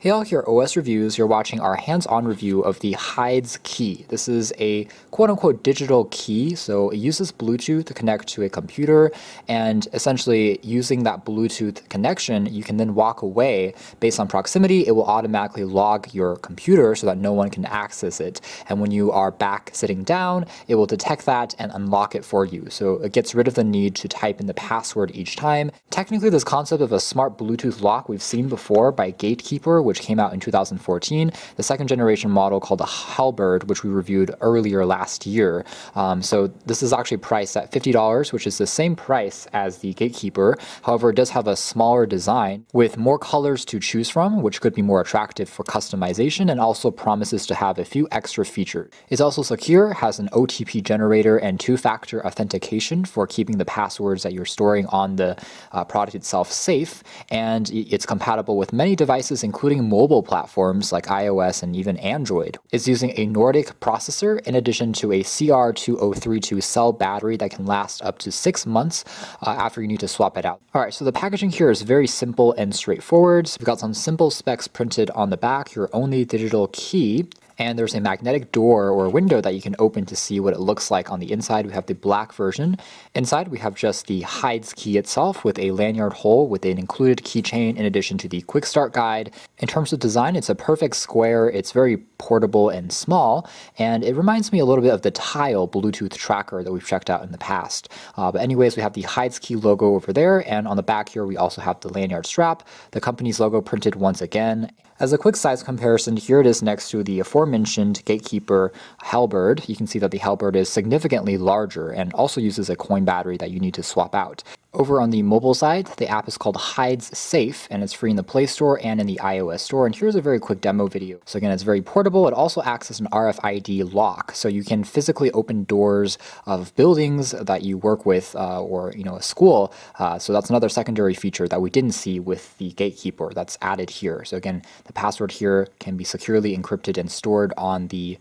Hey all, here OS Reviews. You're watching our hands-on review of the Hideez key. This is a quote-unquote digital key, so it uses Bluetooth to connect to a computer, and essentially using that Bluetooth connection, you can then walk away. Based on proximity, it will automatically log your computer so that no one can access it. And when you are back sitting down, it will detect that and unlock it for you. So it gets rid of the need to type in the password each time. Technically, this concept of a smart Bluetooth lock we've seen before by Gatekeeper which came out in 2014, the second generation model called the Halberd, which we reviewed earlier last year. Um, so this is actually priced at $50, which is the same price as the Gatekeeper. However, it does have a smaller design with more colors to choose from, which could be more attractive for customization and also promises to have a few extra features. It's also secure, has an OTP generator and two-factor authentication for keeping the passwords that you're storing on the uh, product itself safe, and it's compatible with many devices, including mobile platforms like iOS and even Android. It's using a Nordic processor in addition to a CR2032 cell battery that can last up to six months uh, after you need to swap it out. All right, so the packaging here is very simple and straightforward. We've got some simple specs printed on the back, your only digital key, and there's a magnetic door or window that you can open to see what it looks like on the inside. We have the black version. Inside, we have just the Hideez key itself with a lanyard hole with an included keychain in addition to the quick start guide. In terms of design, it's a perfect square. It's very portable and small, and it reminds me a little bit of the Tile Bluetooth tracker that we've checked out in the past. Uh, but anyways, we have the Hideez key logo over there, and on the back here, we also have the lanyard strap, the company's logo printed once again, as a quick size comparison, here it is next to the aforementioned Mentioned gatekeeper Halberd. You can see that the Halberd is significantly larger and also uses a coin battery that you need to swap out. Over on the mobile side, the app is called Hideez Safe, and it's free in the Play Store and in the iOS Store. And here's a very quick demo video. So again, it's very portable. It also acts as an RFID lock, so you can physically open doors of buildings that you work with, uh, or you know, a school. Uh, so that's another secondary feature that we didn't see with the Gatekeeper that's added here. So again, the password here can be securely encrypted and stored on the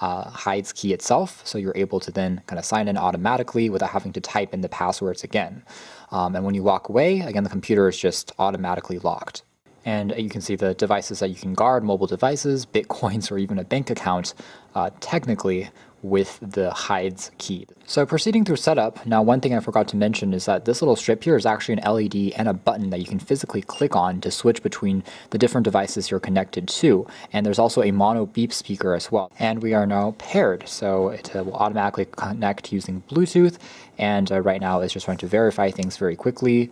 uh, Hideez key itself. So you're able to then kind of sign in automatically without having to type in the passwords again. Um, and when you walk away, again, the computer is just automatically locked. And you can see the devices that you can guard, mobile devices, bitcoins, or even a bank account, uh, technically with the Hideez key. So proceeding through setup, now one thing I forgot to mention is that this little strip here is actually an LED and a button that you can physically click on to switch between the different devices you're connected to. And there's also a mono beep speaker as well. And we are now paired, so it uh, will automatically connect using Bluetooth. And uh, right now it's just trying to verify things very quickly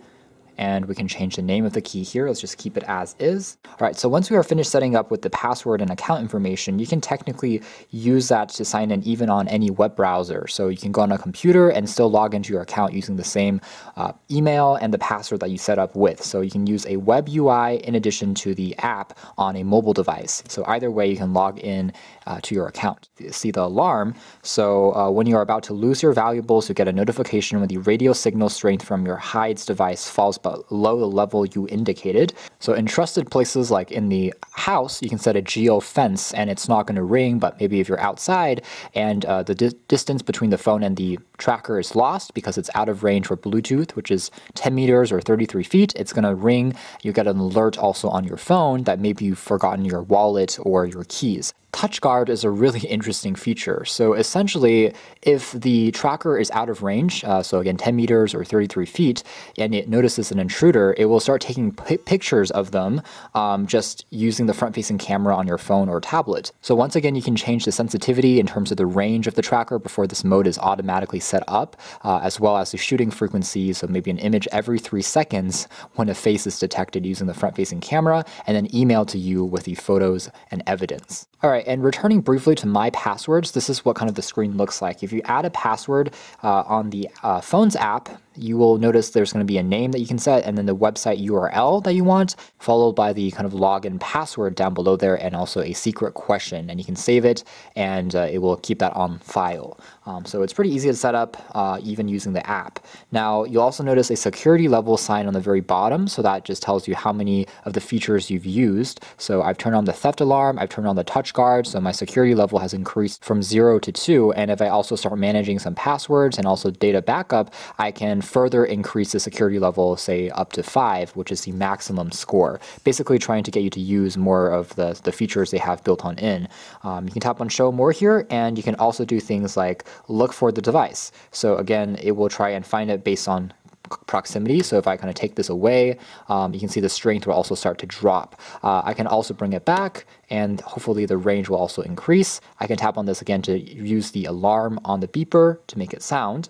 and we can change the name of the key here. Let's just keep it as is. All right, so once we are finished setting up with the password and account information, you can technically use that to sign in even on any web browser. So you can go on a computer and still log into your account using the same uh, email and the password that you set up with. So you can use a web UI in addition to the app on a mobile device. So either way, you can log in uh, to your account. See the alarm. So uh, when you are about to lose your valuables, you get a notification when the radio signal strength from your Hideez device falls below the level you indicated. So in trusted places like in the house, you can set a geo fence and it's not going to ring, but maybe if you're outside and uh, the di distance between the phone and the tracker is lost because it's out of range for Bluetooth, which is 10 meters or 33 feet, it's going to ring. You get an alert also on your phone that maybe you've forgotten your wallet or your keys. TouchGuard is a really interesting feature. So essentially, if the tracker is out of range, uh, so again 10 meters or 33 feet, and it notices an intruder, it will start taking pictures of them um, just using the front-facing camera on your phone or tablet. So once again, you can change the sensitivity in terms of the range of the tracker before this mode is automatically set up, uh, as well as the shooting frequency, so maybe an image every three seconds when a face is detected using the front-facing camera, and then emailed to you with the photos and evidence. All right, and returning briefly to my passwords, this is what kind of the screen looks like. If you add a password uh, on the uh, phones app, you will notice there's going to be a name that you can set and then the website URL that you want, followed by the kind of login password down below there and also a secret question. And you can save it and uh, it will keep that on file. Um, so it's pretty easy to set up uh, even using the app. Now you'll also notice a security level sign on the very bottom. So that just tells you how many of the features you've used. So I've turned on the theft alarm, I've turned on the touch guard. So my security level has increased from zero to two. And if I also start managing some passwords and also data backup, I can further increase the security level, say up to five, which is the maximum score. Basically trying to get you to use more of the, the features they have built on in. Um, you can tap on show more here and you can also do things like look for the device. So again, it will try and find it based on proximity. So if I kind of take this away, um, you can see the strength will also start to drop. Uh, I can also bring it back and hopefully the range will also increase. I can tap on this again to use the alarm on the beeper to make it sound.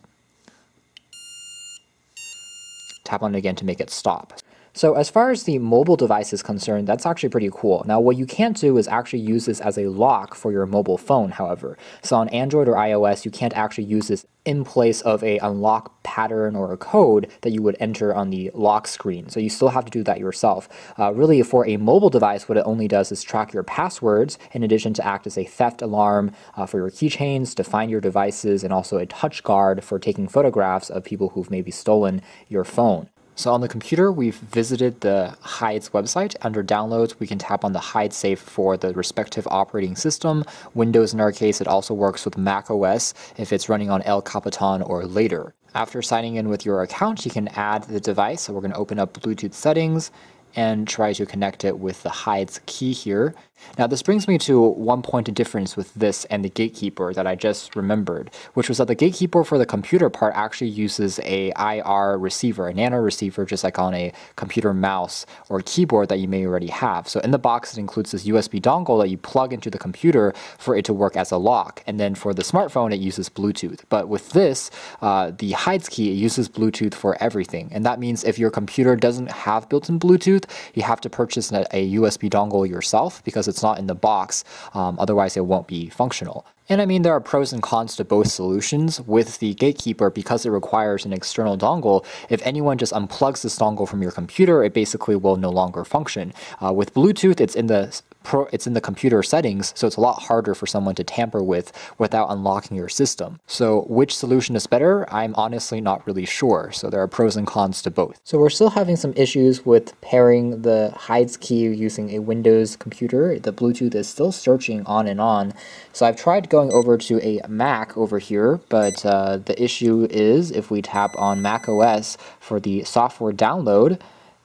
Tap on it again to make it stop. So as far as the mobile device is concerned, that's actually pretty cool. Now what you can't do is actually use this as a lock for your mobile phone, however. So on Android or iOS, you can't actually use this in place of a unlock pattern or a code that you would enter on the lock screen. So you still have to do that yourself. Uh, really, for a mobile device, what it only does is track your passwords in addition to act as a theft alarm uh, for your keychains, to find your devices, and also a touch guard for taking photographs of people who've maybe stolen your phone. So on the computer, we've visited the Hideez website. Under downloads, we can tap on the Hideez safe for the respective operating system. Windows, in our case, it also works with Mac OS if it's running on El Capitan or later. After signing in with your account, you can add the device. So we're going to open up Bluetooth settings and try to connect it with the Hideez key here. Now this brings me to one point of difference with this and the gatekeeper that I just remembered, which was that the gatekeeper for the computer part actually uses a IR receiver, a nano receiver, just like on a computer mouse or keyboard that you may already have. So in the box, it includes this USB dongle that you plug into the computer for it to work as a lock. And then for the smartphone, it uses Bluetooth. But with this, uh, the Hideez key, it uses Bluetooth for everything. And that means if your computer doesn't have built-in Bluetooth, you have to purchase a, a USB dongle yourself because it's not in the box. Um, otherwise, it won't be functional. And I mean, there are pros and cons to both solutions. With the Gatekeeper, because it requires an external dongle, if anyone just unplugs this dongle from your computer, it basically will no longer function. Uh, with Bluetooth, it's in the pro, it's in the computer settings, so it's a lot harder for someone to tamper with without unlocking your system. So which solution is better? I'm honestly not really sure. So there are pros and cons to both. So we're still having some issues with pairing the Hideez key using a Windows computer. The Bluetooth is still searching on and on. So I've tried going over to a Mac over here, but uh, the issue is if we tap on Mac OS for the software download,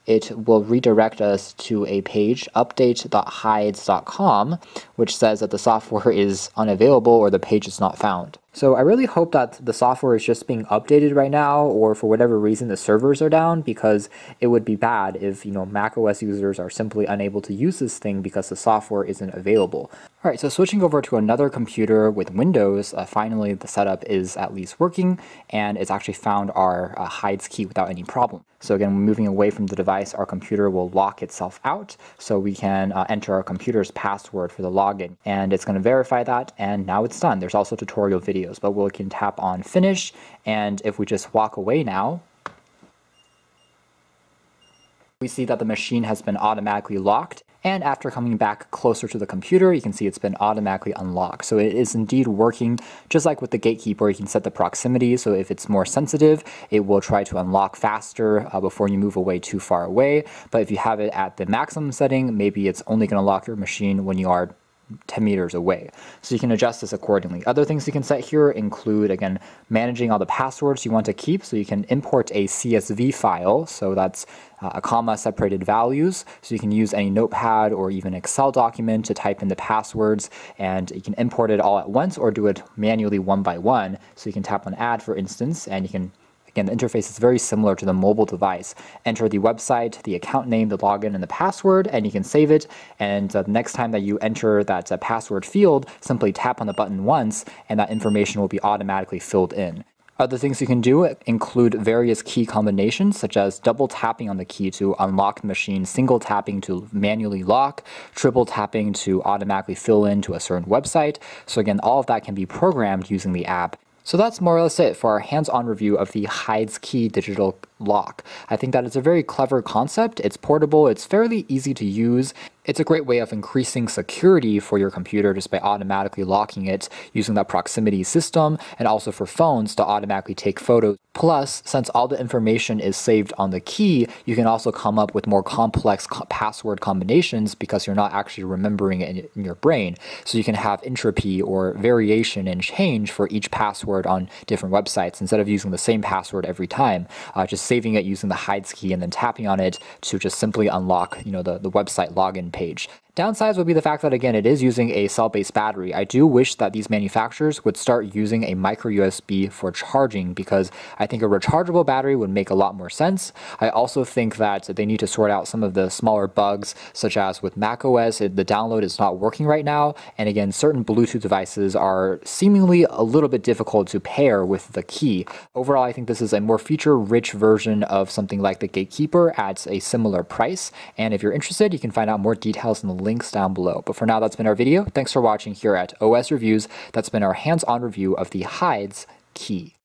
it will redirect us to a page, update.hideez.com, which says that the software is unavailable or the page is not found. So I really hope that the software is just being updated right now, or for whatever reason the servers are down, because it would be bad if you know Mac OS users are simply unable to use this thing because the software isn't available. All right, so switching over to another computer with Windows, uh, finally the setup is at least working, and it's actually found our uh, Hideez key without any problem. So again, moving away from the device, our computer will lock itself out, so we can uh, enter our computer's password for the login, and it's going to verify that, and now it's done. There's also tutorial videos, but we can tap on finish. And if we just walk away now, we see that the machine has been automatically locked. And after coming back closer to the computer, you can see it's been automatically unlocked. So it is indeed working just like with the gatekeeper. You can set the proximity. So if it's more sensitive, it will try to unlock faster uh, before you move away too far away. But if you have it at the maximum setting, maybe it's only going to lock your machine when you are 10 meters away. So you can adjust this accordingly. Other things you can set here include, again, managing all the passwords you want to keep. So you can import a CSV file. So that's uh, a comma separated values. So you can use any notepad or even Excel document to type in the passwords and you can import it all at once or do it manually one by one. So you can tap on add, for instance, and you can Again, the interface is very similar to the mobile device. Enter the website, the account name, the login, and the password, and you can save it. And uh, the next time that you enter that uh, password field, simply tap on the button once, and that information will be automatically filled in. Other things you can do include various key combinations, such as double tapping on the key to unlock the machine, single tapping to manually lock, triple tapping to automatically fill in to a certain website. So again, all of that can be programmed using the app so that's more or less it for our hands-on review of the Hideez Key digital lock. I think that it's a very clever concept. It's portable, it's fairly easy to use. It's a great way of increasing security for your computer just by automatically locking it using that proximity system and also for phones to automatically take photos. Plus, since all the information is saved on the key, you can also come up with more complex co password combinations because you're not actually remembering it in, in your brain. So you can have entropy or variation and change for each password on different websites instead of using the same password every time. Uh, just saving it using the Hideez key and then tapping on it to just simply unlock, you know, the, the website login page. Downsides would be the fact that again it is using a cell-based battery. I do wish that these manufacturers would start using a micro USB for charging because I think a rechargeable battery would make a lot more sense. I also think that they need to sort out some of the smaller bugs such as with macOS the download is not working right now and again certain Bluetooth devices are seemingly a little bit difficult to pair with the key. Overall I think this is a more feature-rich version of something like the Gatekeeper at a similar price and if you're interested you can find out more details in the links down below. But for now, that's been our video. Thanks for watching here at OS Reviews. That's been our hands-on review of the Hideez key.